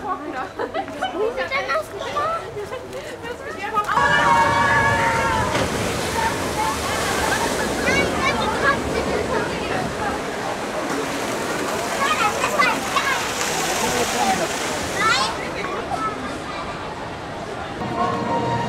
Wie sieht denn das gemacht? Das ist trotzdem. Nein, das war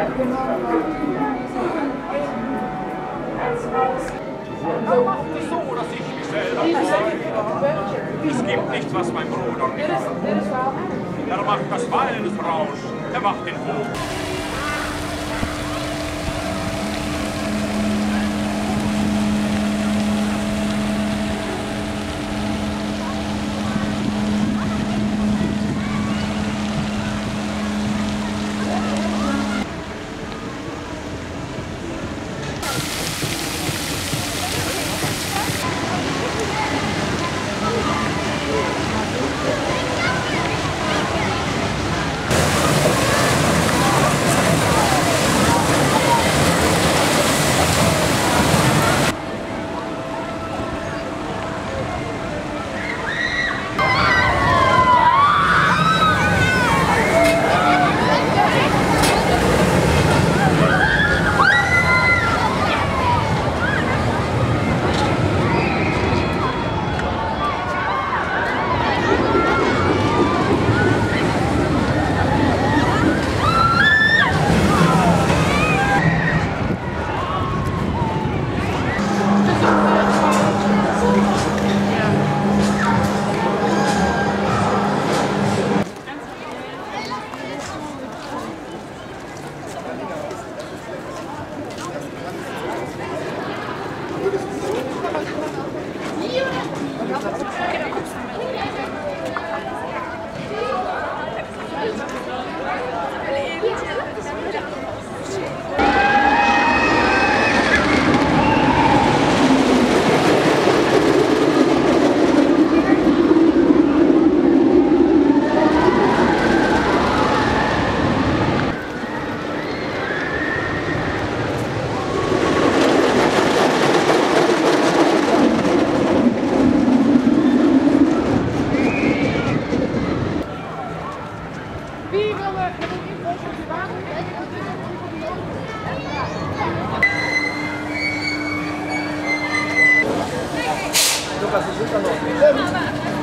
Er macht es so, dass ich mich selber freue. Es gibt nichts, was mein Bruder nicht hat. Er macht das Wallensrausch, er macht den Hof. Viva la comunidad privada! Educação, não.